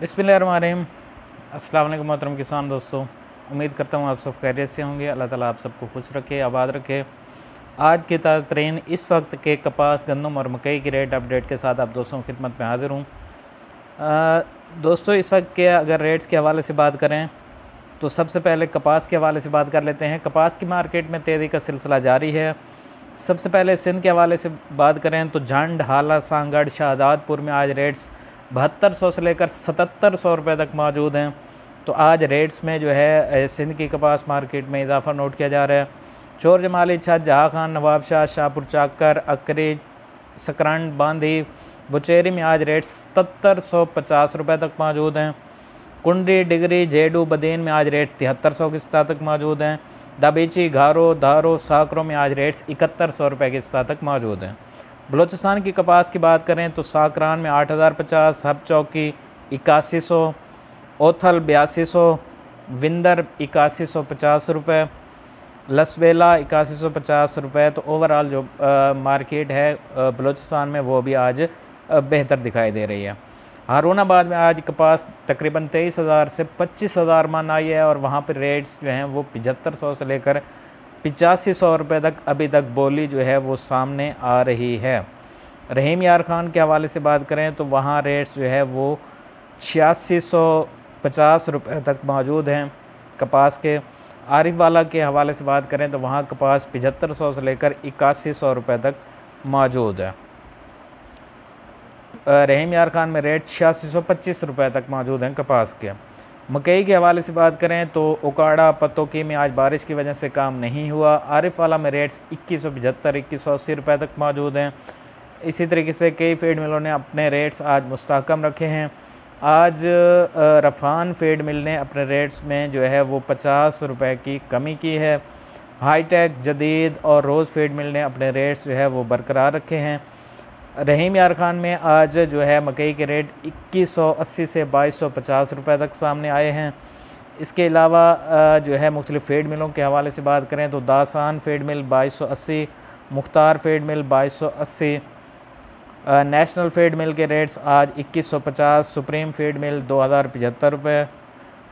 बिसमीम अस्सलाम मोहतरम किसान दोस्तों। उम्मीद करता हूँ आप सब खैरियत से होंगे। अल्लाह ताला आप सबको खुश रखे, आबाद रखे। आज के तरीन इस वक्त के कपास, गंदम और मकई की रेट अपडेट के साथ आप दोस्तों की खिदमत में हाजिर हूँ। दोस्तों इस वक्त के अगर रेट्स के हवाले से बात करें तो सबसे पहले कपास के हवाले से बात कर लेते हैं। कपास की मार्केट में तेज़ी का सिलसिला जारी है। सबसे पहले सिंध के हवाले से बात करें तो झंड हाला सांगढ़ शाहजादपुर में आज रेट्स बहत्तर सौ से लेकर सतहत्तर सौ रुपये तक मौजूद हैं। तो आज रेट्स में जो है सिंध की कपास मार्केट में इजाफा नोट किया जा रहा है। चोर जमाली छत जहाँ खान, नवाब शाह, शाहपुर चाकर, अकरी, सकरंड बांधी बुचेरी में आज रेट सतर सौ पचास रुपये तक मौजूद हैं। कुंडी, डिगरी, जेडू, बदीन में आज रेट तिहत्तर सौ की सतह तक मौजूद हैं। दबीची, घारो धारो साकरों में आज रेट्स इकहत्तर सौ रुपये की सतह तक मौजूद हैं। बलूचिस्तान की कपास की बात करें तो साकरान में आठ हज़ार पचास हब चौकी इक्यासी सौ ओथल बयासी सौ विंदर इक्यासी सौ पचास रुपये लसवेला इक्यासी सौ पचास रुपये तो ओवरऑल जो आ, मार्केट है बलूचिस्तान में वो भी आज बेहतर दिखाई दे रही है। हारूनाबाद में आज कपास तकरीबन तेईस हज़ार से पच्चीस हज़ार मन आई है और वहाँ पर रेट्स जो हैं वो पचहत्तर सौ से लेकर पिचासी सौ रुपये तक अभी तक बोली जो है वो सामने आ रही है। रहीम यार ख़ान के हवाले से बात करें तो वहाँ रेट्स जो है वो छियासी सौ पचास रुपये तक मौजूद हैं। कपास के आरिफ वाला के हवाले से बात करें तो वहाँ कपास पचहत्तर सौ से लेकर इक्यासी सौ रुपये तक मौजूद है। रहीम यार ख़ान में रेट छियासी सौ पच्चीस रुपये तक मौजूद हैं कपास के। मकई के हवाले से बात करें तो उकाड़ा पत्तों में आज बारिश की वजह से काम नहीं हुआ। आरिफ वाला में रेट्स इक्कीस सौ पचहत्तर, इक्कीस सौ अस्सी रुपये तक मौजूद हैं। इसी तरीके से कई फ़ीड मिलों ने अपने रेट्स आज मुस्तकम रखे हैं। आज रफ़ान फ़ीड मिल ने अपने रेट्स में जो है वो पचास रुपये की कमी की है। हाईटेक, जदीद और रोज़ फ़ीड मिल ने अपने रेट्स जो है वो बरकरार रखे हैं। रहीम यार खान में आज जो है मकई के रेट 2180 से 2250 रुपए तक सामने आए हैं। इसके अलावा जो है मुख्तलिफ़ फेड मिलों के हवाले से बात करें तो दासान fade mill 2280 Mukhtar fed mill 2280 national fed mill के रेट्स आज 2150 सुप्रीम फेड मिल दो हज़ार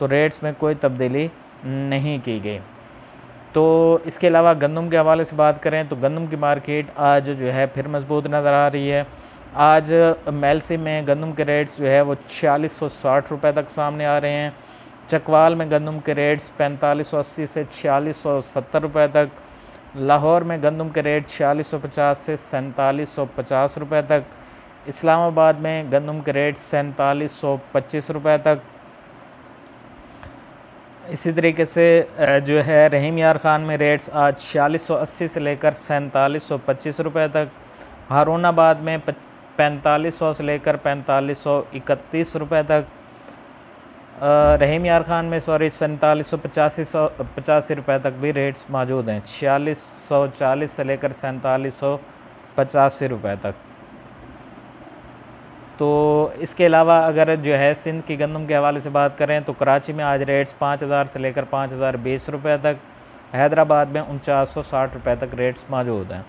तो रेट्स में कोई तब्दीली नहीं की गई। तो इसके अलावा गंदम के हवाले से बात करें तो गंदम की मार्केट आज जो है फिर मज़बूत नज़र आ रही है। आज मेलसी में गंदम के रेट्स जो है वो छियालीस सौ साठ रुपये तक सामने आ रहे हैं। चकवाल में गंदम के रेट्स पैंतालीस सौ अस्सी से छियालीस सौ सत्तर रुपये तक। लाहौर में गंदम के रेट छियालीस सौ पचास से सैंतालीस सौ पचास रुपये तक। इस्लामाबाद में गंदम के रेट सैंतालीस सौ पच्चीस रुपये तक। इसी तरीके से जो है, रहीम यार ख़ान में रेट्स आज छियालीस सौ लेकर सैंतालीस सौ तक। हारूनाबाद में पैंतालीस सौ लेकर पैंतालीस रुपये तक। रहीम यार ख़ान में, सॉरी, सैंतालीस सौ पचासी सौ, पचासी रुपये तक भी रेट्स मौजूद हैं। छियालीस सौ चालीस से लेकर सैंतालीस सौ पचासी रुपये तक। तो इसके अलावा अगर जो है सिंध की गंदम के हवाले से बात करें तो कराची में आज रेट्स पाँच हज़ार से लेकर पाँच हज़ार बीस रुपये तक, हैदराबाद में उनचास सौ साठ रुपये तक रेट्स मौजूद हैं।